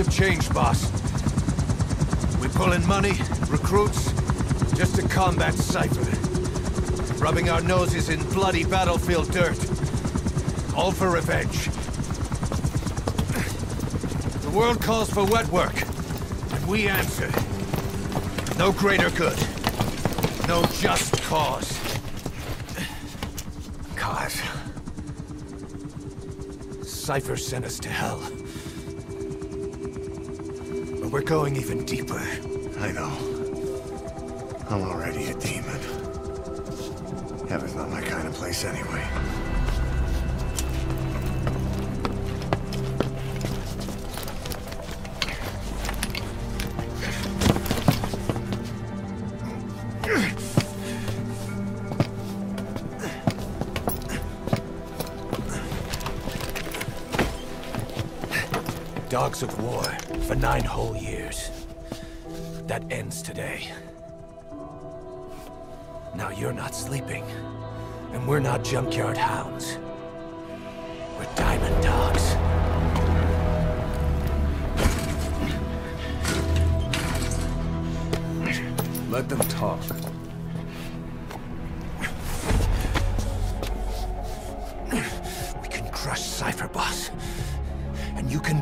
Have changed, boss. We pull in money, recruits, just to combat Cypher. Rubbing our noses in bloody battlefield dirt. All for revenge. The world calls for wet work, and we answer. No greater good. No just cause. Cause. Cypher sent us to hell. We're going even deeper. I know. I'm already a demon. Heaven's not my kind of place anyway. Dogs of war for nine whole years. That ends today. Now you're not sleeping, and we're not junkyard hounds. We're diamond dogs. Let them talk.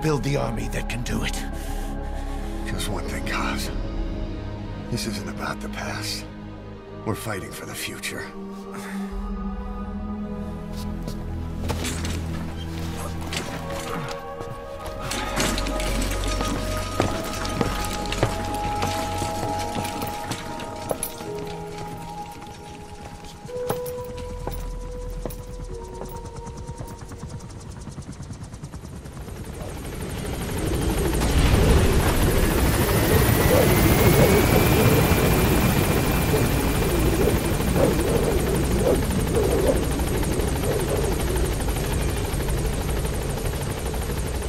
Build the army that can do it. Just one thing, Kaz. This isn't about the past. We're fighting for the future.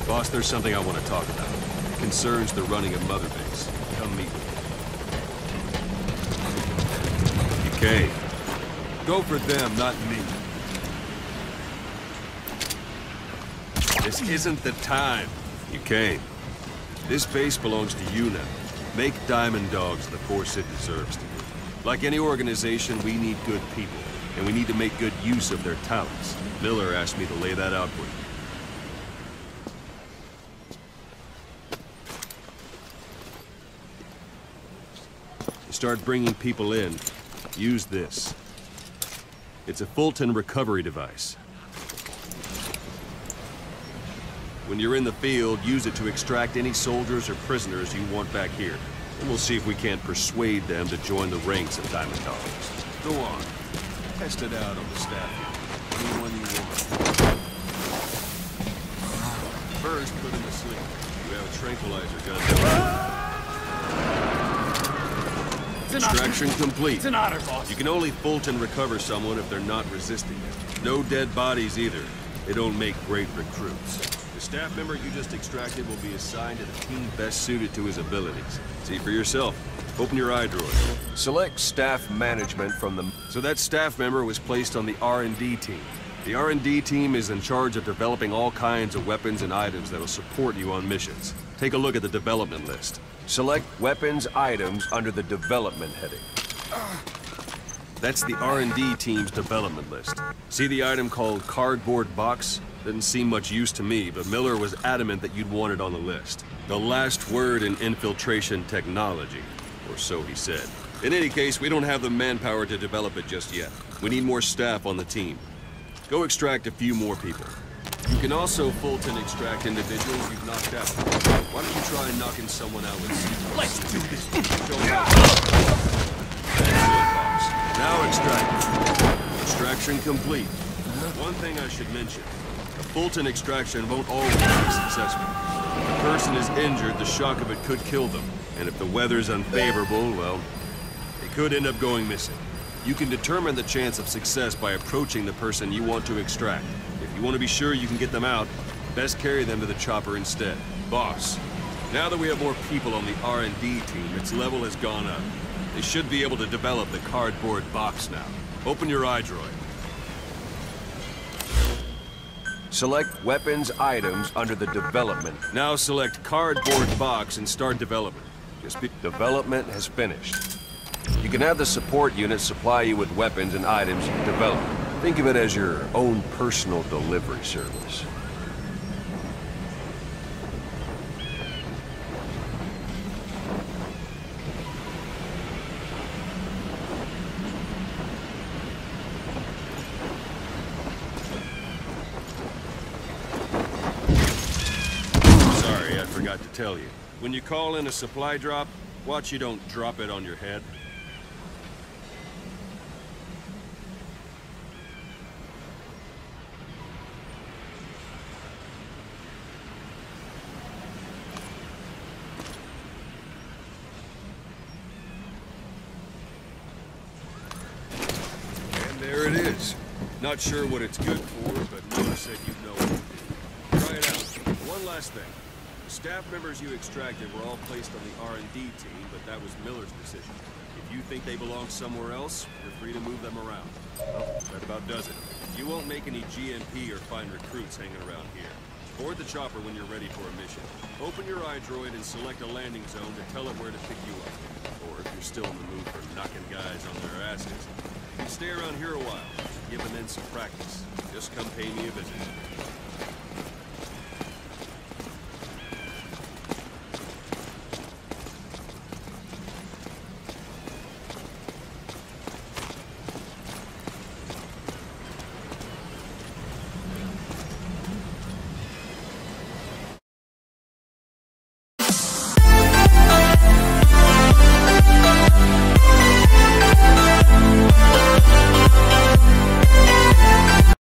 Boss, there's something I want to talk about. It concerns the running of Mother Base. Come meet me. Okay. Go for them, not me. This isn't the time. You came. This base belongs to you now. Make Diamond Dogs the force it deserves to be. Like any organization, we need good people, and we need to make good use of their talents. Miller asked me to lay that out for you. Start bringing people in, use this. It's a Fulton recovery device. When you're in the field, use it to extract any soldiers or prisoners you want back here. And we'll see if we can't persuade them to join the ranks of Diamond Dogs. Go on. Test it out on the staff. Anyone you want. First, put him to sleep. You have a tranquilizer gun. Extraction complete. It's an honor, boss. You can only Fulton recover someone if they're not resisting. No dead bodies either. They don't make great recruits. The staff member you just extracted will be assigned to the team best suited to his abilities. See for yourself. Open your iDroid. Select staff management from the... So that staff member was placed on the R&D team. The R&D team is in charge of developing all kinds of weapons and items that will support you on missions. Take a look at the development list. Select weapons items under the development heading. That's the R&D team's development list. See the item called cardboard box? Didn't seem much use to me, but Miller was adamant that you'd want it on the list. The last word in infiltration technology, or so he said. In any case, we don't have the manpower to develop it just yet. We need more staff on the team. Go extract a few more people. You can also Fulton extract individuals you've knocked out. Why don't you try knocking someone out with C4? Let's do this. Show me. Excellent, boss. Now extract. Extraction complete. One thing I should mention. A Fulton extraction won't always be successful. If a person is injured, the shock of it could kill them. And if the weather's unfavorable, well, they could end up going missing. You can determine the chance of success by approaching the person you want to extract. If you want to be sure you can get them out, best carry them to the chopper instead. Boss, now that we have more people on the R&D team, its level has gone up. They should be able to develop the cardboard box now. Open your iDroid. Select weapons items under the development. Now select cardboard box and start development. Just be development has finished. You can have the support unit supply you with weapons and items you develop. Think of it as your own personal delivery service. Sorry, I forgot to tell you. When you call in a supply drop, watch you don't drop it on your head. And there it is. Not sure what it's good for, but Miller said you'd know it. Try it out. One last thing. The staff members you extracted were all placed on the R&D team, but that was Miller's decision. If you think they belong somewhere else, you're free to move them around. Well, that about does it. You won't make any GMP or find recruits hanging around here. Board the chopper when you're ready for a mission. Open your iDroid and select a landing zone to tell it where to pick you up. Or if you're still in the mood for knocking guys on their asses, you can stay around here a while, give the men some practice. Just come pay me a visit.